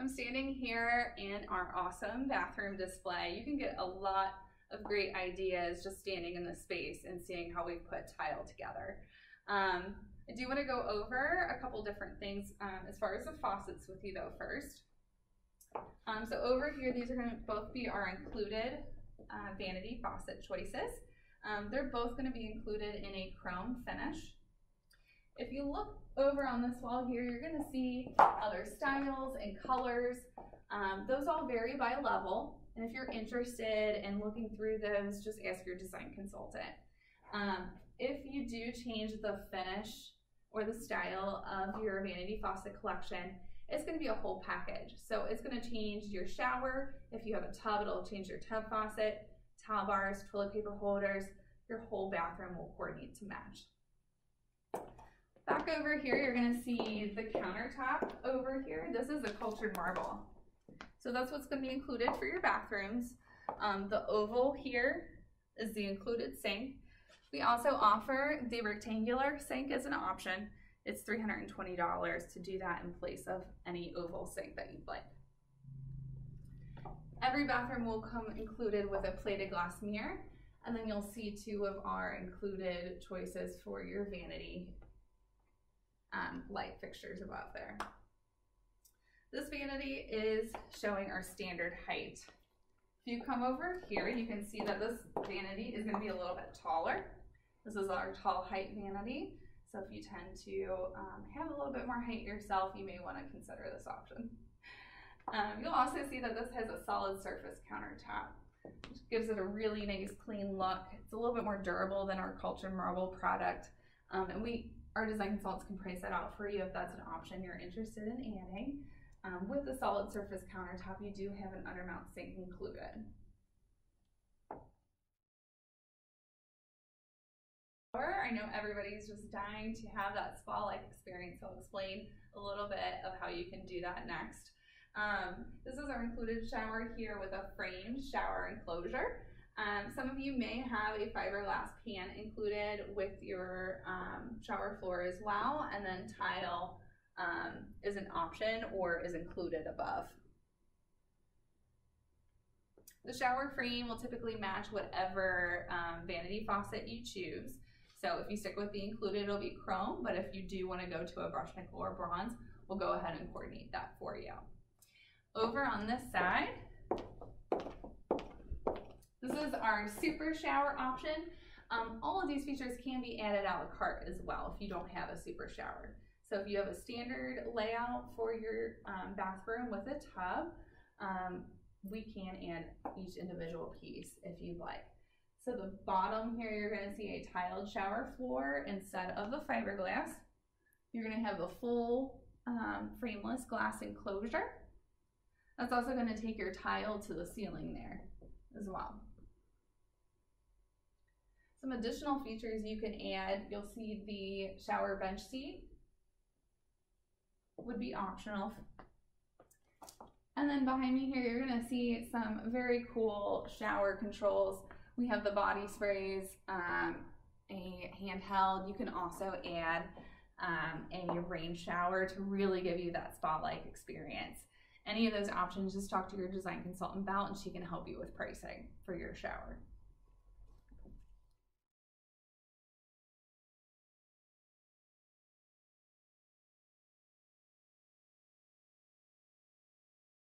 I'm standing here in our awesome bathroom display. You can get a lot of great ideas just standing in the space and seeing how we've put tile together. Um, I do want to go over a couple different things um, as far as the faucets with you though first. Um, so over here, these are going to both be our included uh, vanity faucet choices. Um, they're both going to be included in a chrome finish. If you look over on this wall here, you're going to see other styles and colors. Um, those all vary by level. And if you're interested in looking through those, just ask your design consultant. Um, if you do change the finish or the style of your vanity faucet collection, it's going to be a whole package. So it's going to change your shower. If you have a tub, it'll change your tub faucet, towel bars, toilet paper holders. Your whole bathroom will coordinate to match. Back over here, you're to see the countertop over here. This is a cultured marble. So that's what's to be included for your bathrooms. Um, the oval here is the included sink. We also offer the rectangular sink as an option. It's $320 to do that in place of any oval sink that you'd like. Every bathroom will come included with a plated glass mirror, and then you'll see two of our included choices for your vanity um, light fixtures above there. This vanity is showing our standard height. If you come over here, you can see that this vanity is gonna be a little bit taller. This is our tall height vanity. So if you tend to um, have a little bit more height yourself, you may want to consider this option. Um, you'll also see that this has a solid surface countertop, which gives it a really nice clean look. It's a little bit more durable than our cultured marble product. Um, and we, our design consultants can price that out for you if that's an option you're interested in adding. Um, with the solid surface countertop, you do have an undermount sink included. I know everybody's just dying to have that spa-like experience, so I'll explain a little bit of how you can do that next. Um, this is our included shower here with a framed shower enclosure. Um, some of you may have a fiberglass pan included with your um, shower floor as well, and then tile um, is an option or is included above. The shower frame will typically match whatever um, vanity faucet you choose. So if you stick with the included, it'll be chrome, but if you do want to go to a brush nickel or bronze, we'll go ahead and coordinate that for you. Over on this side, this is our super shower option. Um, all of these features can be added a la carte as well if you don't have a super shower. So if you have a standard layout for your um, bathroom with a tub, um, we can add each individual piece if you'd like. So the bottom here, you're gonna see a tiled shower floor instead of the fiberglass. You're gonna have a full um, frameless glass enclosure. That's also gonna take your tile to the ceiling there as well. Some additional features you can add, you'll see the shower bench seat would be optional. And then behind me here, you're gonna see some very cool shower controls we have the body sprays, um, a handheld. You can also add um, a rain shower to really give you that spa-like experience. Any of those options, just talk to your design consultant about and she can help you with pricing for your shower.